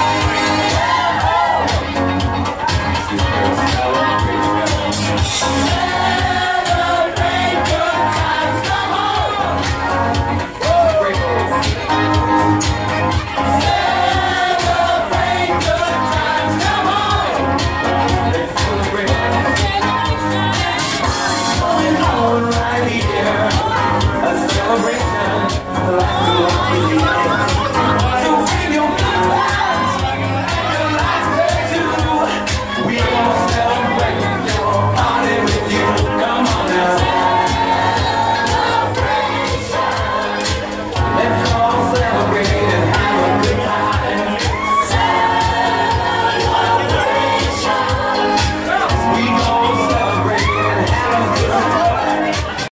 Almighty.